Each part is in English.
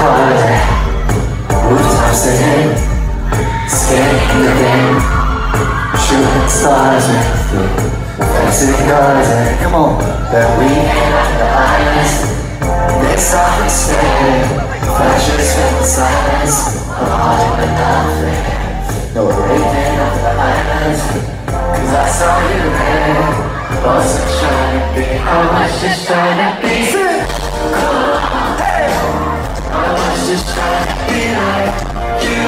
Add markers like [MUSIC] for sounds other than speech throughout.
fire. Rooftops are hit, skin in the game. Shooting stars are Fancy cars and come on. The weekend on the islands. Next off the stairs. Flashes from the silence. I'm all but nothing. No raven on the islands. Cause I saw you there. Lost and shining. How much is shining? Just trying to be like you.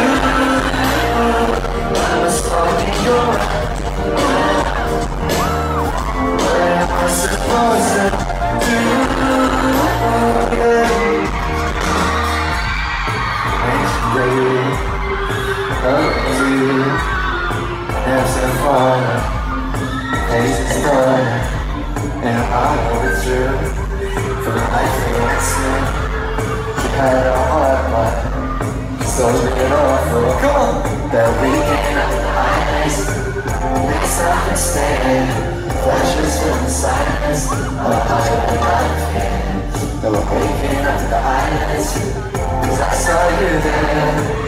I was following your What I supposed to do? Thanks, baby. Oh, you. Have some fun. Haze is done. And I know it's true. For the life of your had a heart, but so it awful. Come on. That the eyes. Mix up and. Flashes from the silence. A heart of life. They were waking up the eyes. Cause I saw you there.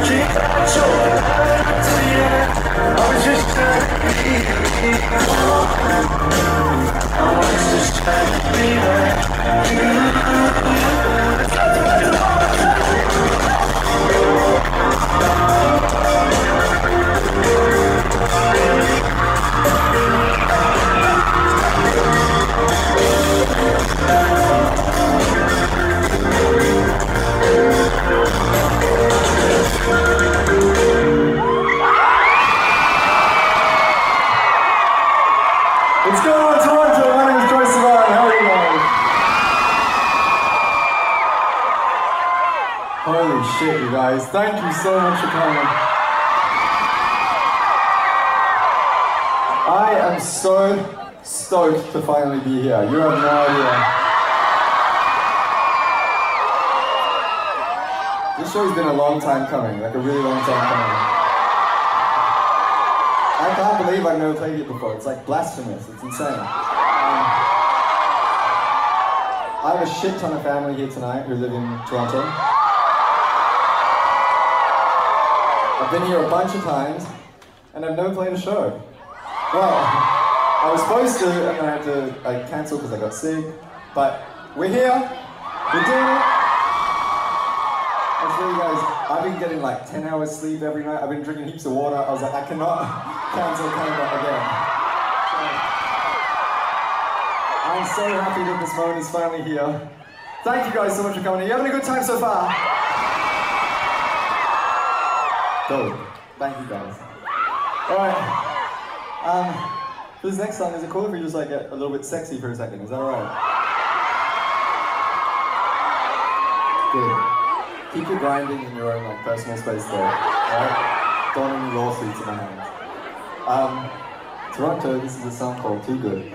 I drink, I choke, I do, yeah. I was just trying to be. I Thank you so much for coming. I am so stoked to finally be here. You have no idea. This show's been a long time coming, like a really long time coming. I can't believe I've never played it before. It's like blasphemous. It's insane. Um, I have a shit ton of family here tonight who live in Toronto. I've been here a bunch of times, and I've never played a show. Well, I was supposed to, and then I had to I because I got sick. But we're here. We're doing it. I tell you guys, I've been getting like 10 hours sleep every night. I've been drinking heaps of water. I was like, I cannot [LAUGHS] cancel Canada again. I'm so happy that this moment is finally here. Thank you guys so much for coming. Are you having a good time so far? Dope. Thank you guys. Alright. Um, for this next song, is it cool if we just like get a little bit sexy for a second? Is that alright? Good. Keep your grinding in your own like personal space though. Alright? Don't any lawsuits in my hands. Um, Toronto, this is a song called Too Good.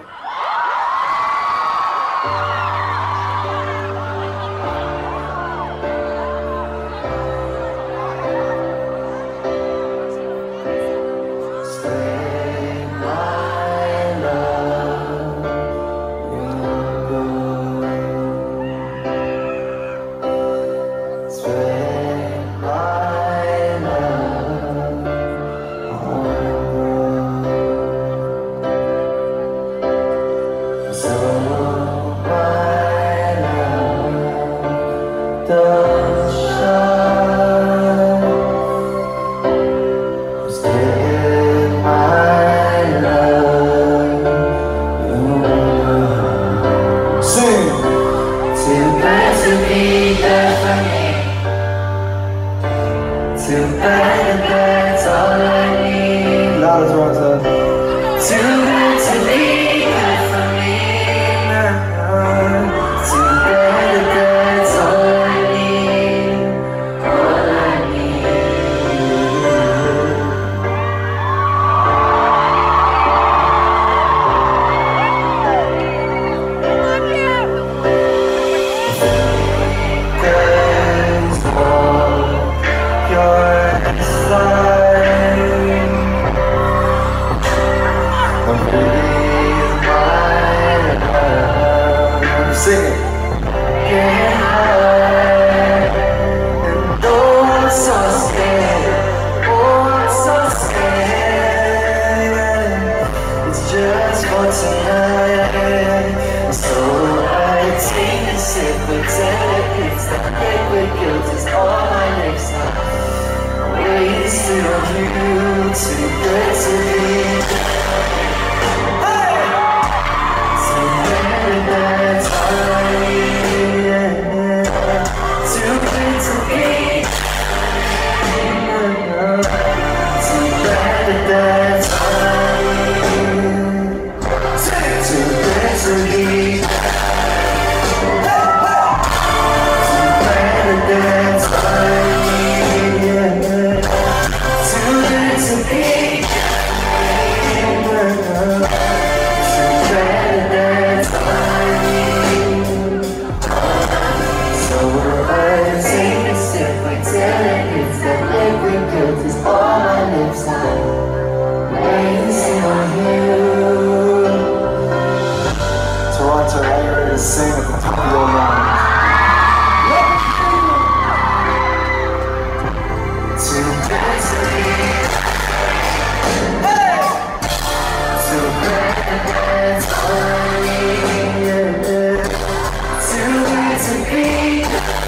Hey.